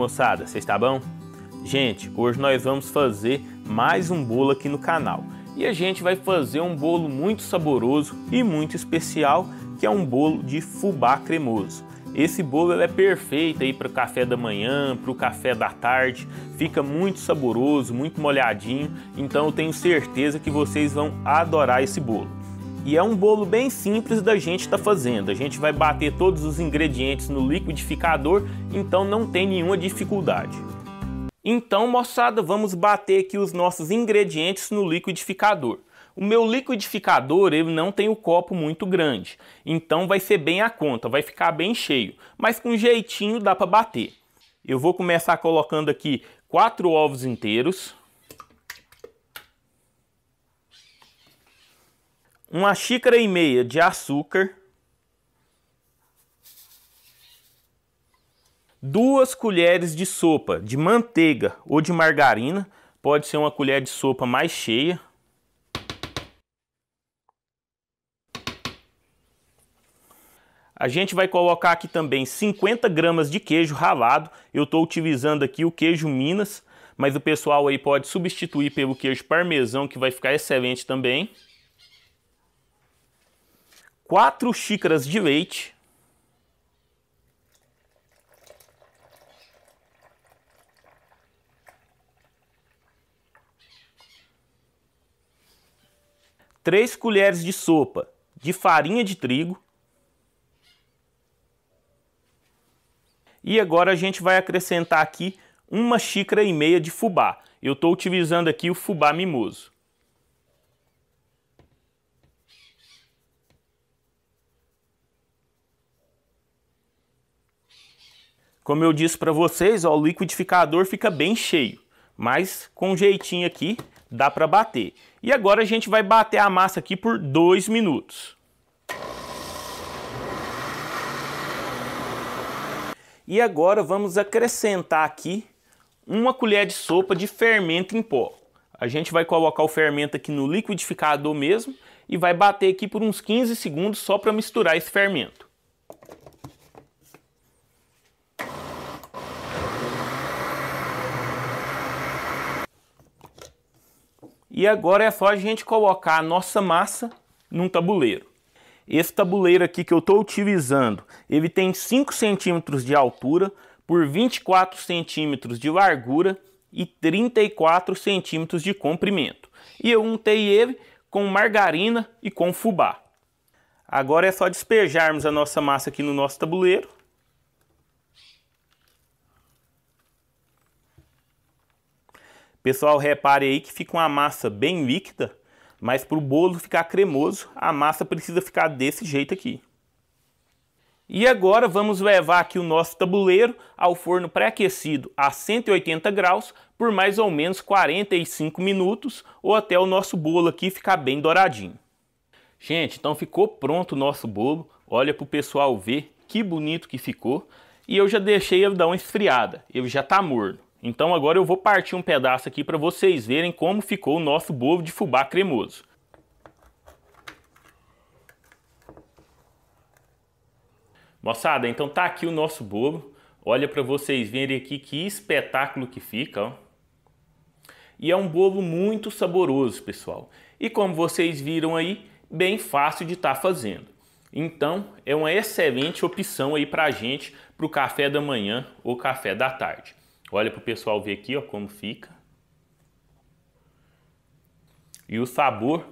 moçada, vocês está bom? Gente, hoje nós vamos fazer mais um bolo aqui no canal. E a gente vai fazer um bolo muito saboroso e muito especial, que é um bolo de fubá cremoso. Esse bolo é perfeito aí para o café da manhã, para o café da tarde. Fica muito saboroso, muito molhadinho. Então eu tenho certeza que vocês vão adorar esse bolo. E é um bolo bem simples da gente estar tá fazendo. A gente vai bater todos os ingredientes no liquidificador, então não tem nenhuma dificuldade. Então, moçada, vamos bater aqui os nossos ingredientes no liquidificador. O meu liquidificador ele não tem o copo muito grande, então vai ser bem a conta, vai ficar bem cheio, mas com jeitinho dá para bater. Eu vou começar colocando aqui quatro ovos inteiros, uma xícara e meia de açúcar, duas colheres de sopa de manteiga ou de margarina, pode ser uma colher de sopa mais cheia, A gente vai colocar aqui também 50 gramas de queijo ralado. Eu estou utilizando aqui o queijo Minas, mas o pessoal aí pode substituir pelo queijo parmesão, que vai ficar excelente também. 4 xícaras de leite. Três colheres de sopa de farinha de trigo. E agora a gente vai acrescentar aqui uma xícara e meia de fubá. Eu estou utilizando aqui o fubá mimoso. Como eu disse para vocês, ó, o liquidificador fica bem cheio, mas com um jeitinho aqui dá para bater. E agora a gente vai bater a massa aqui por dois minutos. E agora vamos acrescentar aqui uma colher de sopa de fermento em pó. A gente vai colocar o fermento aqui no liquidificador mesmo e vai bater aqui por uns 15 segundos só para misturar esse fermento. E agora é só a gente colocar a nossa massa num tabuleiro. Esse tabuleiro aqui que eu estou utilizando, ele tem 5 centímetros de altura por 24 centímetros de largura e 34 centímetros de comprimento. E eu untei ele com margarina e com fubá. Agora é só despejarmos a nossa massa aqui no nosso tabuleiro. Pessoal, repare aí que fica uma massa bem líquida, mas para o bolo ficar cremoso, a massa precisa ficar desse jeito aqui. E agora vamos levar aqui o nosso tabuleiro ao forno pré-aquecido a 180 graus por mais ou menos 45 minutos ou até o nosso bolo aqui ficar bem douradinho. Gente, então ficou pronto o nosso bolo. Olha para o pessoal ver que bonito que ficou. E eu já deixei ele dar uma esfriada, ele já está morno. Então agora eu vou partir um pedaço aqui para vocês verem como ficou o nosso bolo de fubá cremoso. Moçada, então tá aqui o nosso bolo. Olha para vocês verem aqui que espetáculo que fica, ó. E é um bolo muito saboroso, pessoal. E como vocês viram aí, bem fácil de estar tá fazendo. Então, é uma excelente opção aí para a gente para o café da manhã ou café da tarde. Olha para o pessoal ver aqui ó, como fica. E o sabor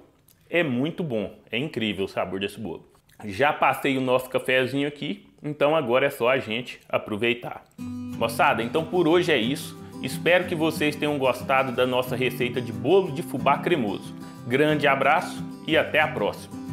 é muito bom, é incrível o sabor desse bolo. Já passei o nosso cafezinho aqui, então agora é só a gente aproveitar. Moçada, então por hoje é isso. Espero que vocês tenham gostado da nossa receita de bolo de fubá cremoso. Grande abraço e até a próxima!